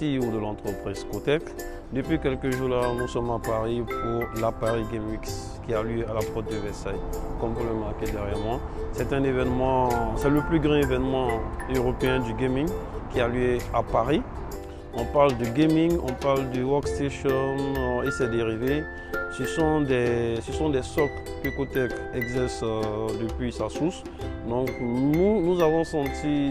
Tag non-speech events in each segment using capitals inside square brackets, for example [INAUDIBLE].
CEO de l'entreprise Cotec. Depuis quelques jours là, nous sommes à Paris pour la Paris Game Week qui a lieu à la porte de Versailles, comme vous le marquez derrière moi. C'est un événement, c'est le plus grand événement européen du gaming qui a lieu à Paris. On parle de gaming, on parle de workstation euh, et ses dérivés. Ce sont des, ce sont des socles que Cotec exerce euh, depuis sa source. Donc nous, avons senti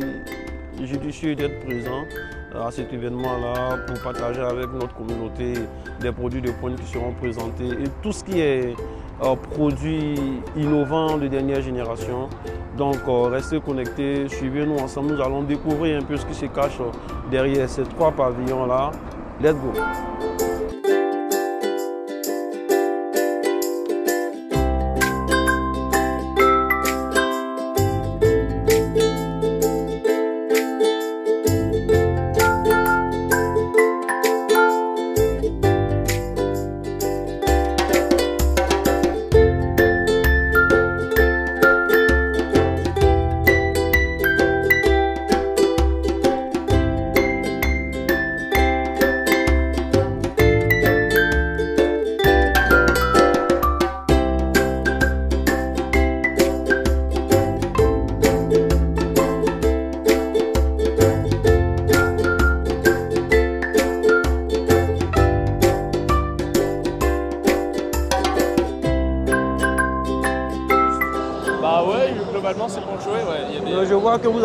judicieux d'être présents à cet événement-là pour partager avec notre communauté des produits de pointe qui seront présentés et tout ce qui est euh, produit innovant de dernière génération. Donc euh, restez connectés, suivez-nous ensemble, nous allons découvrir un peu ce qui se cache derrière ces trois pavillons-là. Let's go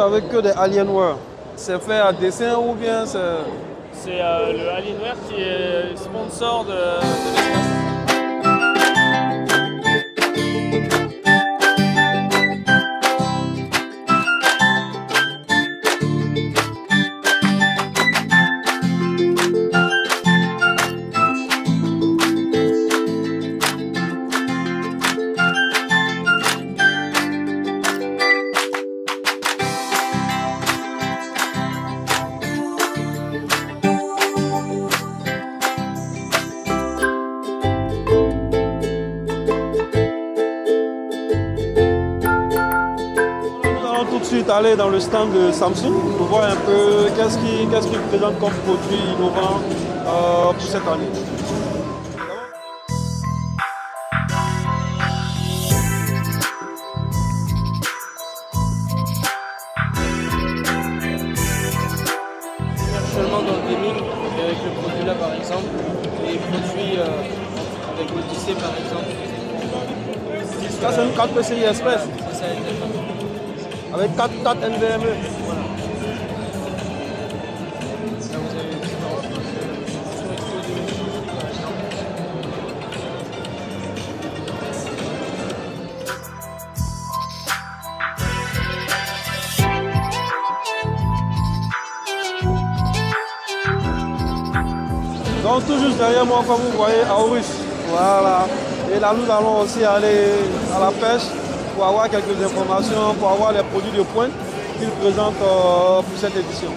Vois que des Alienware. C'est fait à dessin ou bien c'est... C'est euh, le Alienware qui est sponsor de allons tout de suite aller dans le stand de Samsung pour voir un peu qu'est-ce qu'ils qu'est-ce qu'ils présentent comme produit innovant euh, pour cette année. actuellement dans le gaming, avec le produit là par exemple, et produits euh, avec l'Odyssée par exemple. Ça c'est une carte PCI Express avec 4, 4 NVMe. Là vous avez différents sur Expo 2018 par exemple. Donc tout juste derrière moi, comme vous voyez, Aurus. Voilà. Et là, nous allons aussi aller à la pêche pour avoir quelques informations, pour avoir les produits de pointe qu'ils présentent euh, pour cette édition.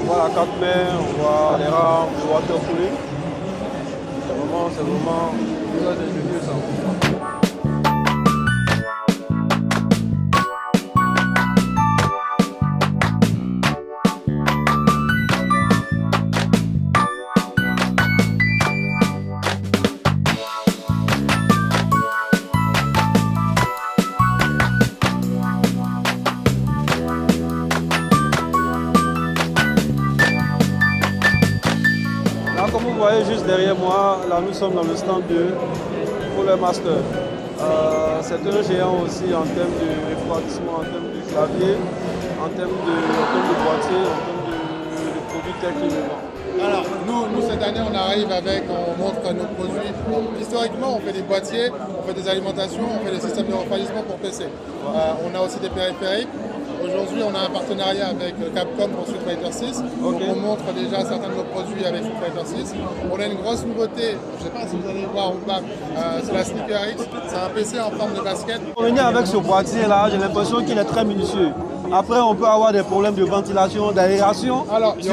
On voit la carte mère, on voit les rames, le water. C'est vraiment, c'est vraiment ça. Juste derrière moi, là nous sommes dans le stand de Fuller Master. Euh, c'est un géant aussi en termes de refroidissement, en termes de clavier, en termes de, en termes de boîtier, en termes de, de produits innovants. Alors, nous, nous, cette année, on arrive avec, on montre nos produits. Historiquement, on fait des boîtiers, on fait des alimentations, on fait des systèmes de refroidissement pour PC. Euh, on a aussi des périphériques. Aujourd'hui, on a un partenariat avec euh, Capcom pour Street Fighter 6. Donc, Ok. on montre déjà certains de nos produits avec Street Fighter 6. On a une grosse nouveauté, je ne sais pas si vous allez voir ou pas, euh, c'est la Sneaker X. C'est un PC en forme de basket. Pour venir avec ce boîtier là, j'ai l'impression qu'il est très minutieux. Après, on peut avoir des problèmes de ventilation, d'aération. Alors, il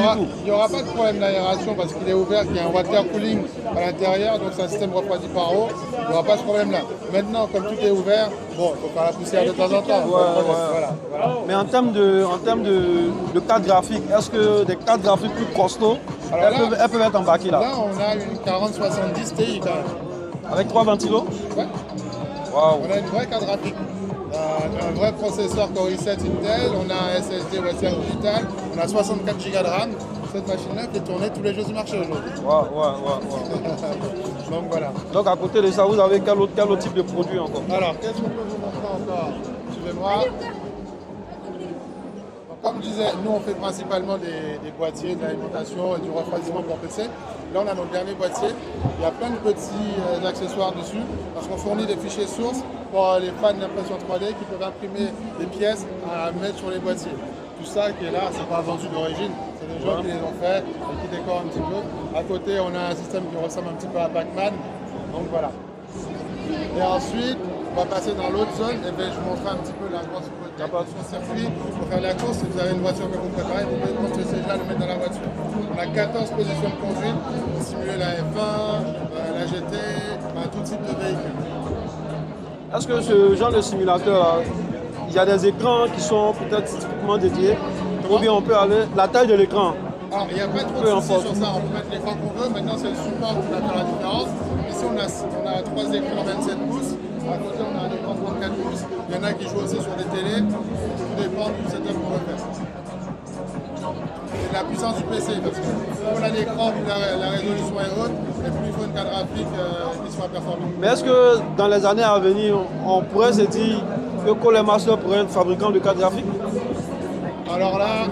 n'y aura, pas de problème d'aération parce qu'il est ouvert, qu'il y a un water cooling à l'intérieur, donc c'est un système refroidi par eau. Il n'y aura pas ce problème-là. Maintenant, comme tout est ouvert, bon, il faut faire la poussière de temps en temps. Voilà, voilà. Mais en termes de, en termes de, de cartes graphiques, est-ce que des cartes graphiques plus costauds, Alors elles, là- peuvent, elles peuvent être embarquées là? Là, on a une 4070 Ti quand même. Avec trois ventilos? Ouais. Waouh On a une vraie carte graphique. Un, un vrai processeur Core i7 Intel, on a un SSD Western Digital, on a 64 Go de RAM. Cette machine-là qui est tournée tous les jeux du marché aujourd'hui. Waouh, waouh, waouh, waouh. [LAUGHS] Donc voilà. Donc à côté de ça, vous avez quel autre, quel autre type de produit encore? Alors, qu'est-ce qu'on peut vous montrer encore? Suivez-moi. Nous on fait principalement des, des boîtiers, de l'alimentation et du refroidissement pour PC. Là on a notre dernier boîtier. Il y a plein de petits euh, accessoires dessus parce qu'on fournit des fichiers sources pour euh, les fans d'impression 3D qui peuvent imprimer des pièces à mettre sur les boîtiers. Tout ça qui est là, c'est pas vendu d'origine, c'est des gens qui les ont fait et qui décorent un petit peu. À côté on a un système qui ressemble un petit peu à Pac-Man. Donc voilà. Et ensuite, on va passer dans l'autre zone et ben, je vous montrerai un petit peu la grosse sur circuit. Pour faire la course, si vous avez une voiture que vous préparez, vous pouvez prendre ce siège-là le mettre dans la voiture. On a 14 positions de conduite pour simuler la F1, euh, la GT, tout type de véhicule. Est-ce que ce genre de simulateur, là, il y a des écrans qui sont peut-être typiquement dédiés Ou bien on peut aller, la taille de l'écran? Alors, il n'y a pas trop de soucis sur ça, on peut mettre l'écran qu'on veut. Maintenant, c'est le support qui va faire la différence. Ici, on a, on a trois écrans 27 pouces. À côté, on a écran 34 pouces. Il y en a qui jouent aussi sur des télés. Tout dépend du setup qu'on veut faire. C'est la puissance du PC parce que plus on a l'écran, plus la, la résolution est haute et plus il faut une carte graphique euh, qui soit performante. Mais est-ce que dans les années à venir, on pourrait se dire que Colemaster pourrait être fabricant de cartes graphiques? Alors là,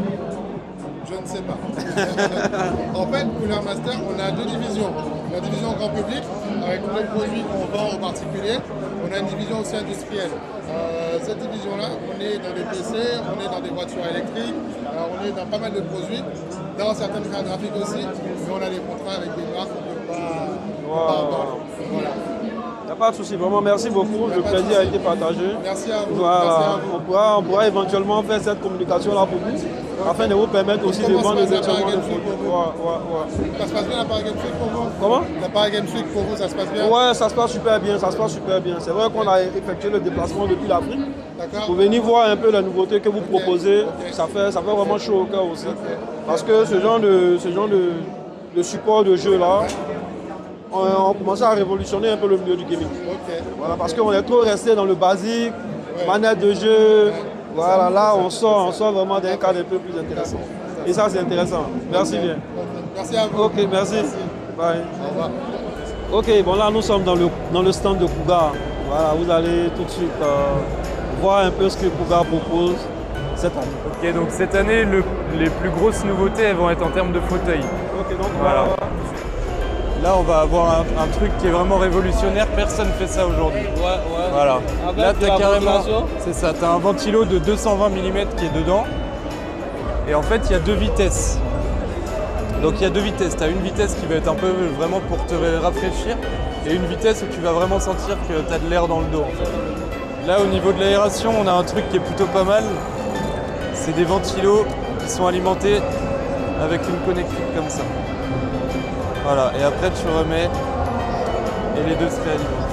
je ne sais pas. [LAUGHS] en fait, Cooler Master, on a deux divisions. La division grand public, avec tous les produits qu'on vend aux particuliers. On a une division aussi industrielle. Euh, cette division-là, on est dans des PC, on est dans des voitures électriques, on est dans pas mal de produits, dans certaines cartes graphiques aussi, mais on a des contrats avec des marques qu'on ne peut pas, Wow. Voilà. Il n'y a pas de souci, vraiment merci beaucoup. Le plaisir a été partagé. Merci à vous. Merci Voilà, à vous. on pourra, on pourra éventuellement faire cette communication-là pour vous, afin de vous permettre aussi de vendre la éléments de Ouais. Ça se passe bien la Games Week pour vous? Comment? La Games Week pour vous, ça se passe bien? Ouais, ça se passe super bien, ça se passe super bien. C'est vrai qu'on a effectué le déplacement depuis l'Afrique pour venir voir un peu la nouveauté que vous proposez. Ça, fait, ça fait vraiment chaud au cœur aussi. Parce que ce genre de, ce genre de, de support de jeu là, on, on commence à révolutionner un peu le milieu du gaming. Voilà, parce qu'on est trop resté dans le basique, manette de jeu. Voilà, là on sort, on sort vraiment d'un cadre un peu plus intéressant. Et ça c'est intéressant. Merci bien. Merci à vous. Ok, merci. Bye. Au revoir. Ok, bon là nous sommes dans le, dans le stand de Cougar. Voilà, vous allez tout de suite euh, voir un peu ce que Cougar propose cette année. Ok, donc cette année, le- les plus grosses nouveautés, elles vont être en termes de fauteuil. Ok, donc Voilà. voilà. Là, on va avoir un, un truc qui est vraiment révolutionnaire. Personne ne fait ça aujourd'hui. Ouais, ouais. Voilà. Avec Là, de tu as la carrément. C'est ça, tu as un ventilo de 220 mm qui est dedans. Et en fait, il y a deux vitesses. Donc, il y a deux vitesses. Tu as une vitesse qui va être un peu vraiment pour te rafraîchir. Et une vitesse où tu vas vraiment sentir que tu as de l'air dans le dos. en fait. Là, au niveau de l'aération, on a un truc qui est plutôt pas mal. C'est des ventilos qui sont alimentés avec une connectique comme ça. Voilà, et après tu remets et les deux se réalimentent.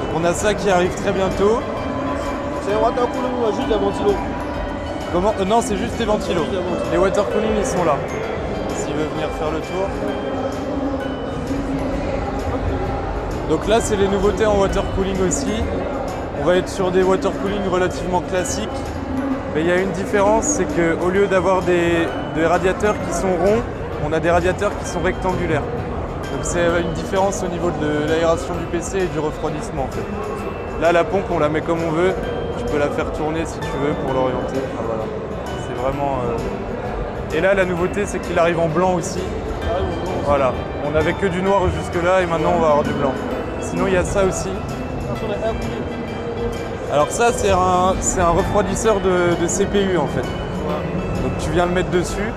Donc on a ça qui arrive très bientôt. C'est water cooling ou juste des ventilos Comment euh, Non, c'est juste les ventilos. Juste les ventilos. Les water cooling, ils sont là. S'il veut venir faire le tour. Donc là, c'est les nouveautés en water cooling aussi. On va être sur des water cooling relativement classiques. Mais il y a une différence, c'est qu'au lieu d'avoir des, des radiateurs qui sont ronds, on a des radiateurs qui sont rectangulaires. Donc c'est une différence au niveau de l'aération du PC et du refroidissement. Là, la pompe, on la met comme on veut. Tu peux la faire tourner si tu veux pour l'orienter. C'est vraiment. euh, Et là, la nouveauté, c'est qu'il arrive en blanc aussi. Voilà. On n'avait que du noir jusque-là et maintenant on va avoir du blanc. Sinon, il y a ça aussi. Alors ça, c'est un, refroidisseur de CPU en fait. Donc tu viens le mettre dessus.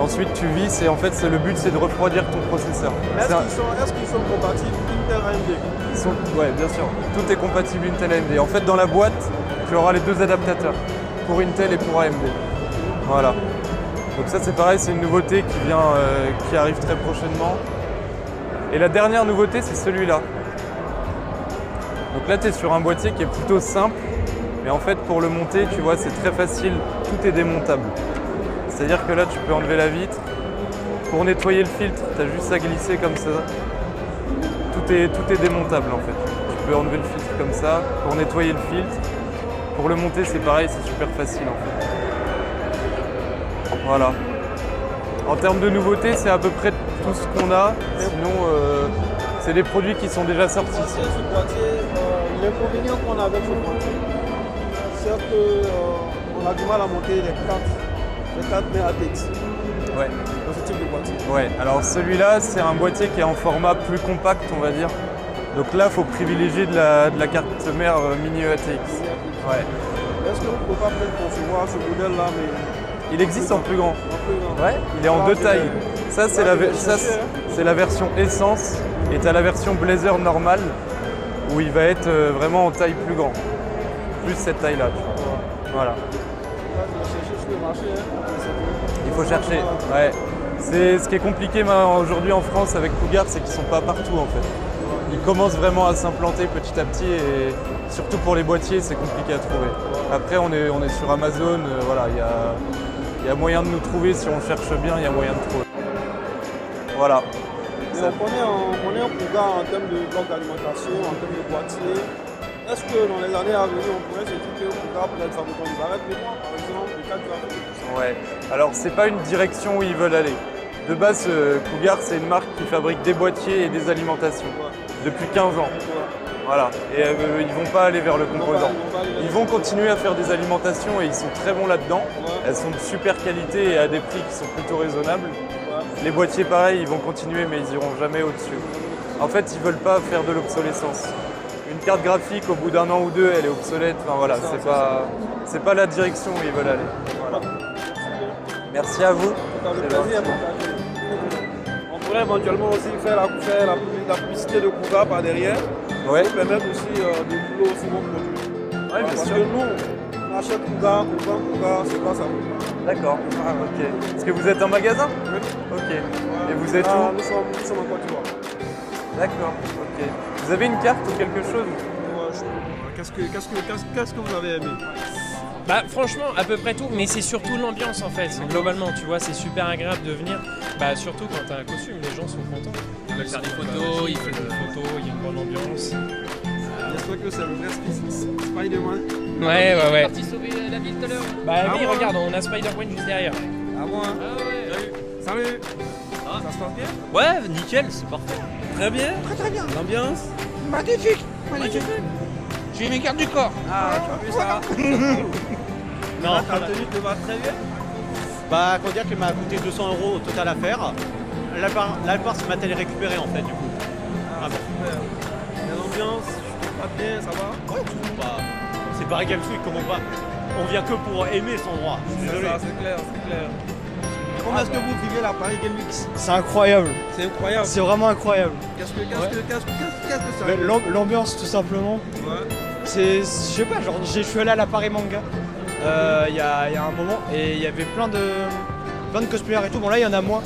Ensuite, tu vis et en fait, c'est le but, c'est de refroidir ton processeur. Est-ce un- qu'ils sont, est-ce qu'ils sont compatibles Intel AMD ils sont- Ouais, bien sûr. Tout est compatible Intel AMD. En fait, dans la boîte, tu auras les deux adaptateurs. pour Intel et pour AMD. Voilà. Donc ça c'est pareil, c'est une nouveauté qui vient, euh, qui arrive très prochainement. Et la dernière nouveauté c'est celui-là. Donc là tu es sur un boîtier qui est plutôt simple, mais en fait pour le monter tu vois c'est très facile, tout est démontable. C'est-à-dire que là tu peux enlever la vitre. Pour nettoyer le filtre, tu as juste à glisser comme ça. Tout est, tout est démontable en fait. Tu peux enlever le filtre comme ça pour nettoyer le filtre. Pour le monter c'est pareil, c'est super facile en fait. Voilà. En termes de nouveautés, c'est à peu près tout ce qu'on a. Sinon, euh, c'est des produits qui sont déjà sortis. Euh, l'inconvénient qu'on a avec ce boîtier, c'est qu'on a du mal à monter les 4, les 4 ATX Ouais. dans ce type de boîtier. Ouais, alors celui-là, c'est un boîtier qui est en format plus compact, on va dire. Donc là, il faut privilégier de la, de la carte mère euh, mini ATX. Ouais. Est-ce ne pouvez pas peut-être concevoir ce modèle-là, mais Il existe en plus grand. un peu grand Ouais, il est en Ah, deux tailles. Ça, c'est Ah, la, c'est- hein. la version essence. Et tu as la version blazer normale, où il va être euh, vraiment en taille plus grand. Plus cette taille-là. Voilà. Il faut chercher. Ouais. C'est ce qui est compliqué aujourd'hui en France avec Cougar, c'est qu'ils sont pas partout en fait. Ils commencent vraiment à s'implanter petit à petit et surtout pour les boîtiers, c'est compliqué à trouver. Après, on est, on est sur Amazon, euh, voilà, il y a, y a moyen de nous trouver si on cherche bien, il y a moyen de trouver. Voilà. On connaît, un- on un Cougar en termes de bloc d'alimentation, en termes de boîtier. Est-ce que dans les années à venir, on pourrait se dire que Cougar peut être fabricant des arrêts mémoire, par exemple, des 4 graphiques Ouais. Alors, c'est pas une direction où ils veulent aller. De base, euh, Cougar, c'est une marque qui fabrique des boîtiers et des alimentations depuis 15 ans. Voilà. Et euh, ils vont pas aller vers le composant. Ils vont continuer à faire des alimentations et ils sont très bons là-dedans. Elles sont de super qualité et à des prix qui sont plutôt raisonnables. Les boîtiers, pareil, ils vont continuer, mais ils iront jamais au-dessus. En fait, ils veulent pas faire de l'obsolescence. Une carte graphique, au bout d'un an ou deux, elle est obsolète. Enfin voilà, c'est pas, c'est pas la direction où ils veulent aller. Voilà. Merci à vous. On pourrait éventuellement aussi faire la, faire la, la publicité de Cougar par derrière. Ouais. pour permettre aussi euh, de vouloir aussi vos produits. Ouais, bien Parce sûr. que nous, on achète Cougar, on vend Cougar, c'est pas ça. D'accord. Ah, ok. Est-ce que vous êtes un magasin? Oui. Ok. Et vous êtes Ah, où? nous, sommes, nous sommes en Côte d'Ivoire. D'accord. Ok. Vous avez une carte ou quelque chose Ouais, je- Qu'est-ce que, qu'est-ce, que, qu'est-ce, qu'est-ce que vous avez aimé Bah franchement à peu près tout, mais c'est surtout l'ambiance en fait. Globalement, tu vois, c'est super agréable de venir. Bah surtout quand t'as un costume, les gens sont contents. Ils veulent faire des photos, ils font des photos, il y a une bonne ambiance. J'espère que c'est le vrai Sp- Spider-Man. Ouais, ouais, ouais. parti sauver la ville tout à l'heure. Bah Ah oui, bon regarde, on a Spider-Man juste derrière. Ah bon hein Ah ouais. Salut Ça se passe bien? Ouais, nickel, c'est parfait. Très bien Très très bien L'ambiance Magnifique Magnifique J'ai mes cartes du corps Ah, tu as vu ça [LAUGHS] Non, Ta tenue te va très bien Bah, qu'il m'a coûté 200 euros au total à faire. La part, la part c'est ma télé récupérée en fait, du coup. Ah bon, super. L'ambiance, te passe bien, ça va? Ouais, bah, c'est pareil Games Week, comment pas On vient que pour aimer cet endroit. Je désolé. ça, c'est clair, c'est clair. Comment est-ce que vous vivez la Paris Game Week C'est incroyable, C'est incroyable. c'est vraiment incroyable. Qu'est-ce que, qu'est-ce que, qu'est-ce que, qu'est-ce que c'est Mais l'am- L'ambiance tout simplement, Ouais. c'est, je sais pas, genre je suis allé à la Paris Manga euh, il y, a, y a un moment et il y avait plein de, plein de cosplayers et tout. Bon là il y en a moins,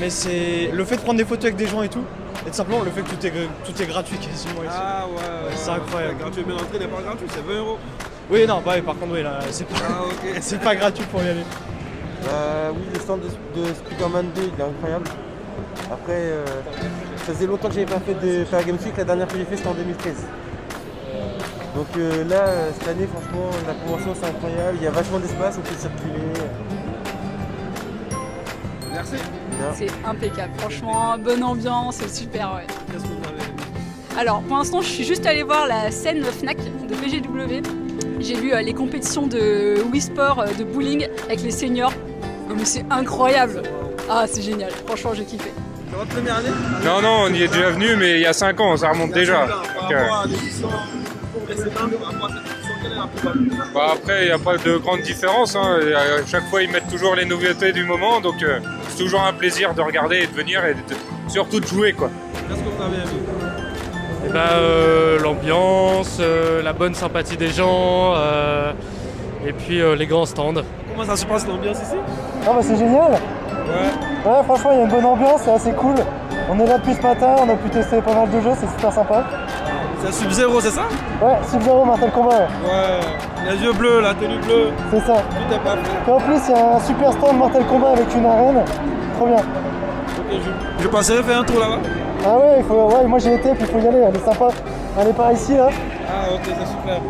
mais c'est le fait de prendre des photos avec des gens et tout, et tout simplement le fait que tout est, tout est gratuit quasiment ici. Ah ouais, ouais, c'est ouais. incroyable. Gratuit, mais l'entrée n'est pas gratuite, c'est 20 euros. Oui non, bah, par contre oui là c'est pas, Ah [LAUGHS] pas gratuit pour y aller. Euh, oui, le stand de, de Spider-Man 2, il est incroyable. Après, euh, ça faisait longtemps que j'avais pas fait de faire Games Week. La dernière que j'ai fait, c'était en 2013. Donc euh, là, euh, cette année, franchement, la convention, c'est incroyable. Il y a vachement d'espace, on peut circuler. Merci. C'est impeccable, franchement, bonne ambiance, c'est super, ouais. Qu'est-ce que vous avez aimé Alors, pour l'instant, je suis juste allée voir la scène Fnac de BGW. J'ai vu euh, les compétitions de Wii Sport, euh, de bowling avec les seniors. Non, mais c'est incroyable. Ah, c'est génial, franchement, j'ai kiffé. C'est votre première année Non, non, on y est déjà venu, mais il y a 5 ans, ça remonte déjà. Euh, bah, après, il n'y a pas de grande différence. hein. À chaque fois, ils mettent toujours les nouveautés du moment. Donc, euh, c'est toujours un plaisir de regarder et de venir et de- surtout de jouer. quoi. Qu'est-ce que vous avez aimé Eh ben, euh, l'ambiance, euh, la bonne sympathie des gens, euh, Et puis euh, les grands stands. Comment ça se passe l'ambiance ici? Ah bah c'est génial Ouais. Ouais franchement il y a une bonne ambiance, c'est assez cool. On est là depuis ce matin, on a pu tester pas mal de jeux, c'est super sympa. C'est Sub-Zero, c'est ça? Ouais, Sub-Zero Mortal Kombat. Ouais, Ouais. Les yeux bleus, la tenue bleue. c'est ça. Tout est pas Et en plus il y a un super stand Mortal Kombat avec une arène. Trop bien. Ok, je, je passerai faire un tour là-bas. Ah ouais, il faut, ouais moi j'y étais puis il faut y aller, elle est sympa. Elle est par ici là. Ah ok, c'est super.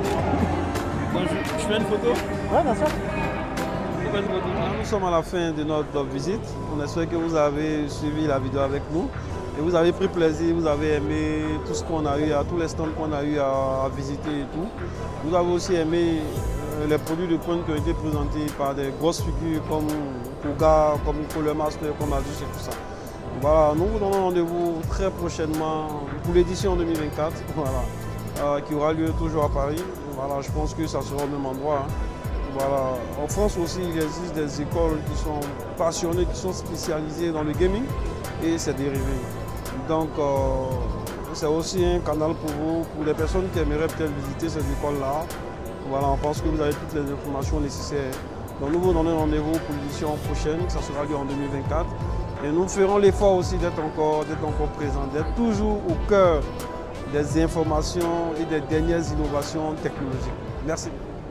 Donc, je, je fais une photo Ouais bien sûr. Je fais une photo. Alors, Nous sommes à la fin de notre visite. On espère que vous avez suivi la vidéo avec nous et vous avez pris plaisir, vous avez aimé tout ce qu'on a eu, à tous les stands qu'on a eu à, à visiter et tout. Vous avez aussi aimé euh, les produits de pointe qui ont été présentés par des grosses figures comme Koga, comme Cooler Master, comme Adus et tout ça. Voilà, nous vous donnons rendez-vous très prochainement pour l'édition 2024, [LAUGHS] voilà, euh, qui aura lieu toujours à Paris. Voilà, je pense que ça sera au même endroit. hein. Voilà. En France aussi, il existe des écoles qui sont passionnées, qui sont spécialisées dans le gaming et ses dérivés. Donc, euh, c'est aussi un canal pour vous, pour les personnes qui aimeraient peut-être visiter ces écoles-là. Voilà, on pense que vous avez toutes les informations nécessaires. Donc, nous vous donnons rendez-vous pour l'édition prochaine, ça sera lieu en 2024. Et nous ferons l'effort aussi d'être encore, d'être encore présents, d'être toujours au cœur des informations et des dernières innovations technologiques. Merci.